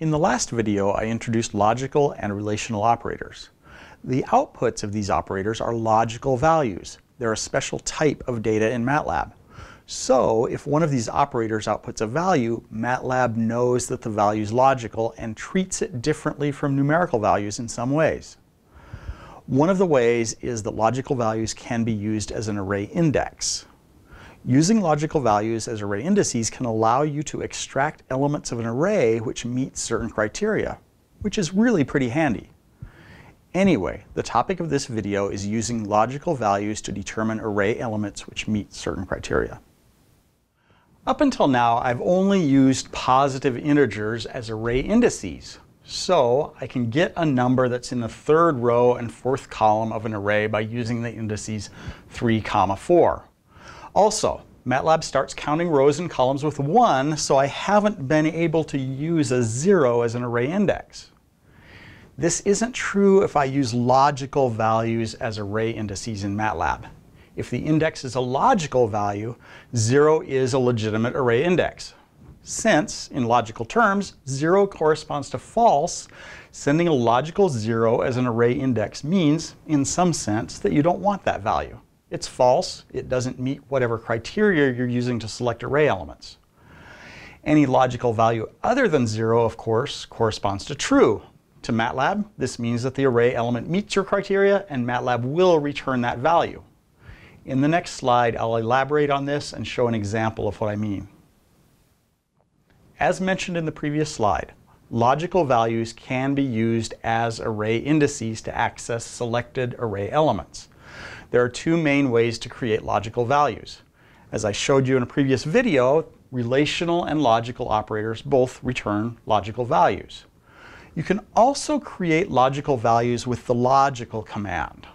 In the last video, I introduced logical and relational operators. The outputs of these operators are logical values. They're a special type of data in MATLAB. So if one of these operators outputs a value, MATLAB knows that the value is logical and treats it differently from numerical values in some ways. One of the ways is that logical values can be used as an array index. Using logical values as array indices can allow you to extract elements of an array which meet certain criteria, which is really pretty handy. Anyway, the topic of this video is using logical values to determine array elements which meet certain criteria. Up until now, I've only used positive integers as array indices. So I can get a number that's in the third row and fourth column of an array by using the indices 3, comma 4. Also, MATLAB starts counting rows and columns with 1, so I haven't been able to use a 0 as an array index. This isn't true if I use logical values as array indices in MATLAB. If the index is a logical value, 0 is a legitimate array index. Since, in logical terms, 0 corresponds to false, sending a logical 0 as an array index means, in some sense, that you don't want that value. It's false. It doesn't meet whatever criteria you're using to select array elements. Any logical value other than 0, of course, corresponds to true. To MATLAB, this means that the array element meets your criteria and MATLAB will return that value. In the next slide, I'll elaborate on this and show an example of what I mean. As mentioned in the previous slide, logical values can be used as array indices to access selected array elements. There are two main ways to create logical values. As I showed you in a previous video, relational and logical operators both return logical values. You can also create logical values with the logical command.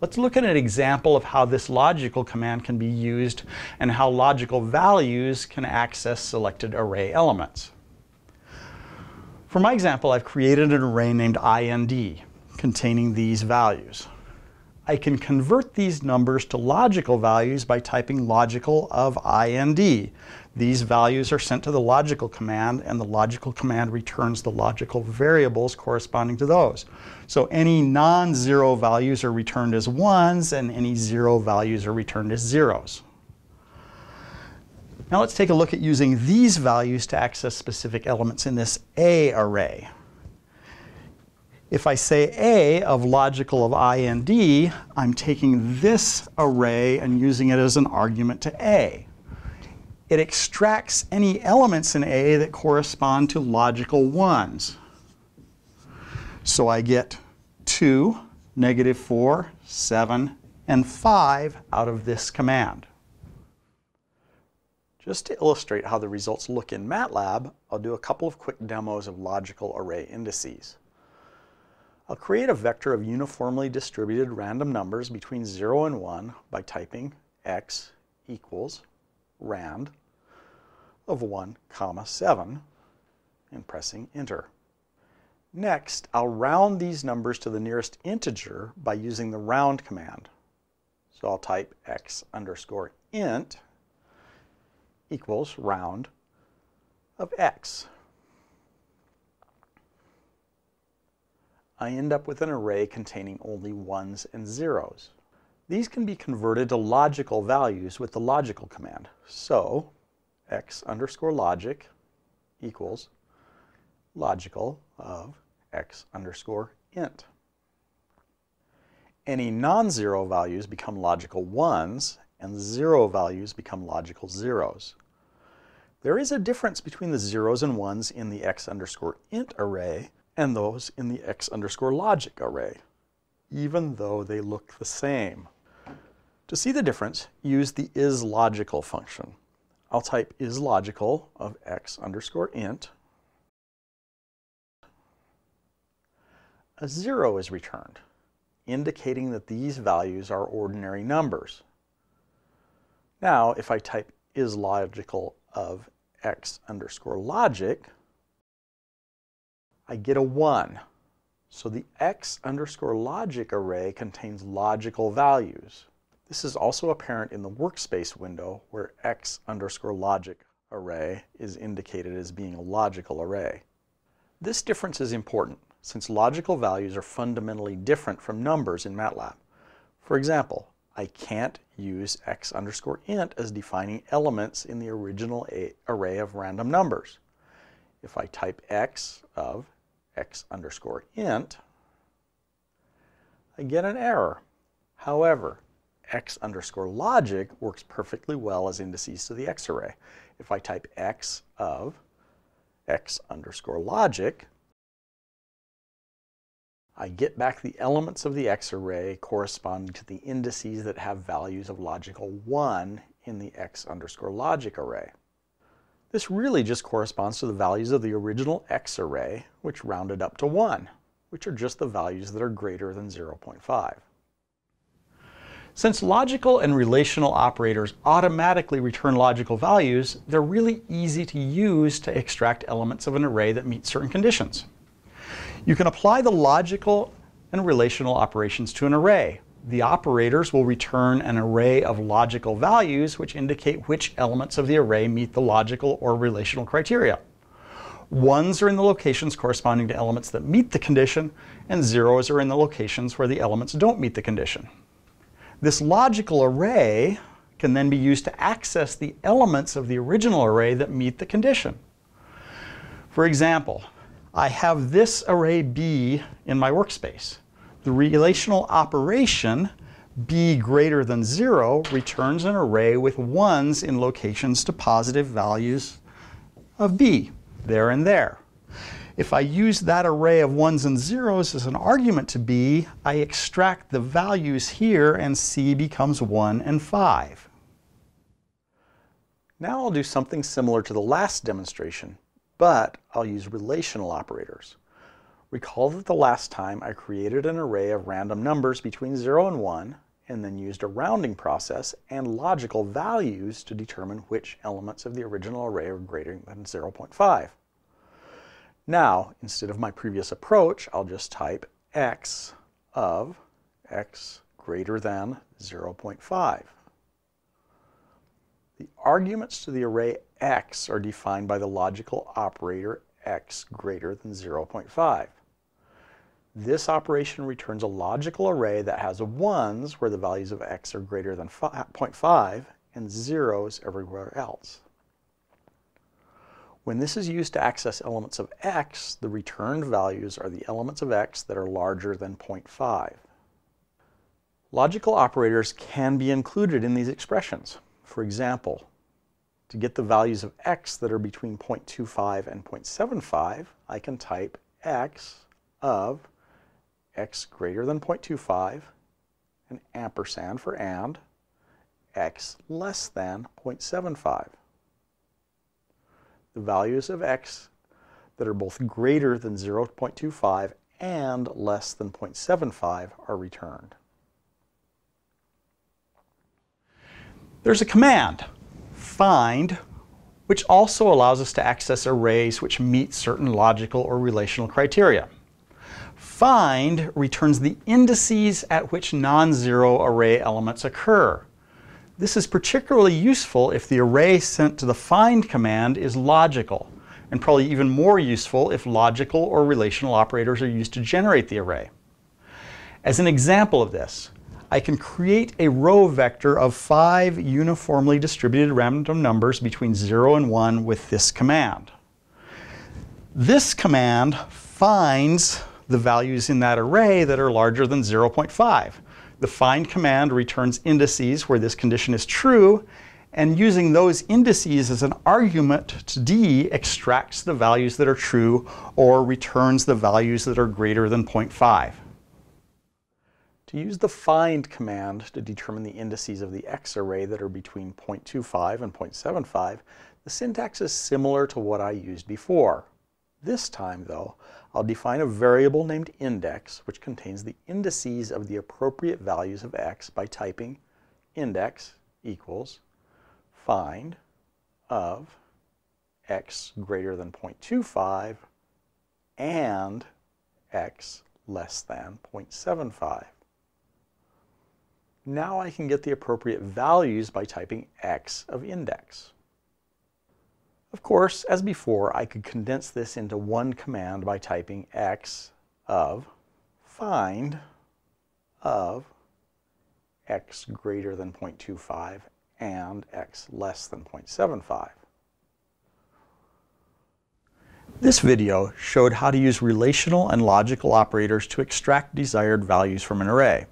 Let's look at an example of how this logical command can be used and how logical values can access selected array elements. For my example, I've created an array named IND containing these values. I can convert these numbers to logical values by typing logical of IND. These values are sent to the logical command and the logical command returns the logical variables corresponding to those. So any non-zero values are returned as ones and any zero values are returned as zeros. Now let's take a look at using these values to access specific elements in this A array. If I say A of logical of I and D, I'm taking this array and using it as an argument to A. It extracts any elements in A that correspond to logical ones. So I get 2, negative 4, 7, and 5 out of this command. Just to illustrate how the results look in MATLAB, I'll do a couple of quick demos of logical array indices. I'll create a vector of uniformly distributed random numbers between 0 and 1 by typing x equals rand of 1 comma 7 and pressing enter. Next, I'll round these numbers to the nearest integer by using the round command. So I'll type x underscore int equals round of x. I end up with an array containing only ones and zeros. These can be converted to logical values with the logical command. So x underscore logic equals logical of x underscore int. Any non-zero values become logical ones and zero values become logical zeros. There is a difference between the zeros and ones in the x underscore int array and those in the x underscore logic array, even though they look the same. To see the difference, use the isLogical function. I'll type isLogical of x underscore int. A zero is returned, indicating that these values are ordinary numbers. Now, if I type isLogical of x underscore logic, I get a 1. So the x underscore logic array contains logical values. This is also apparent in the workspace window where x underscore logic array is indicated as being a logical array. This difference is important since logical values are fundamentally different from numbers in MATLAB. For example, I can't use x underscore int as defining elements in the original array of random numbers. If I type x of x underscore int, I get an error. However, x underscore logic works perfectly well as indices to the x array. If I type x of x underscore logic, I get back the elements of the x array corresponding to the indices that have values of logical 1 in the x underscore logic array. This really just corresponds to the values of the original x array, which rounded up to 1, which are just the values that are greater than 0.5. Since logical and relational operators automatically return logical values, they're really easy to use to extract elements of an array that meet certain conditions. You can apply the logical and relational operations to an array. The operators will return an array of logical values which indicate which elements of the array meet the logical or relational criteria. Ones are in the locations corresponding to elements that meet the condition, and zeros are in the locations where the elements don't meet the condition. This logical array can then be used to access the elements of the original array that meet the condition. For example, I have this array B in my workspace. The relational operation b greater than 0 returns an array with ones in locations to positive values of b, there and there. If I use that array of ones and zeros as an argument to b, I extract the values here and c becomes 1 and 5. Now I'll do something similar to the last demonstration, but I'll use relational operators. Recall that the last time I created an array of random numbers between 0 and 1 and then used a rounding process and logical values to determine which elements of the original array are greater than 0.5. Now, instead of my previous approach, I'll just type x of x greater than 0.5. The arguments to the array x are defined by the logical operator x greater than 0.5. This operation returns a logical array that has ones where the values of x are greater than 0.5 and zeros everywhere else. When this is used to access elements of x, the returned values are the elements of x that are larger than 0.5. Logical operators can be included in these expressions. For example, to get the values of x that are between 0.25 and 0.75, I can type x of x greater than 0.25, an ampersand for and, x less than 0.75 the values of x that are both greater than 0.25 and less than 0.75 are returned. There's a command, find, which also allows us to access arrays which meet certain logical or relational criteria. Find returns the indices at which non-zero array elements occur. This is particularly useful if the array sent to the find command is logical, and probably even more useful if logical or relational operators are used to generate the array. As an example of this, I can create a row vector of five uniformly distributed random numbers between 0 and 1 with this command. This command finds the values in that array that are larger than 0.5. The find command returns indices where this condition is true, and using those indices as an argument to D extracts the values that are true or returns the values that are greater than 0.5. To use the find command to determine the indices of the X array that are between 0.25 and 0.75, the syntax is similar to what I used before. This time, though, I'll define a variable named index, which contains the indices of the appropriate values of x by typing index equals find of x greater than 0.25 and x less than 0.75. Now I can get the appropriate values by typing x of index. Of course, as before, I could condense this into one command by typing x of find of x greater than 0.25 and x less than 0.75. This video showed how to use relational and logical operators to extract desired values from an array.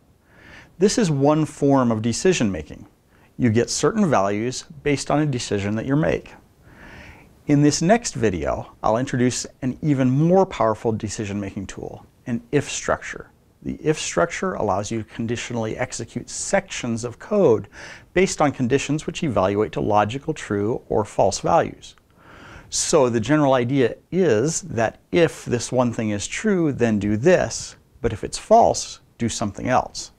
This is one form of decision making. You get certain values based on a decision that you make. In this next video, I'll introduce an even more powerful decision making tool, an if structure. The if structure allows you to conditionally execute sections of code based on conditions which evaluate to logical true or false values. So the general idea is that if this one thing is true, then do this, but if it's false, do something else.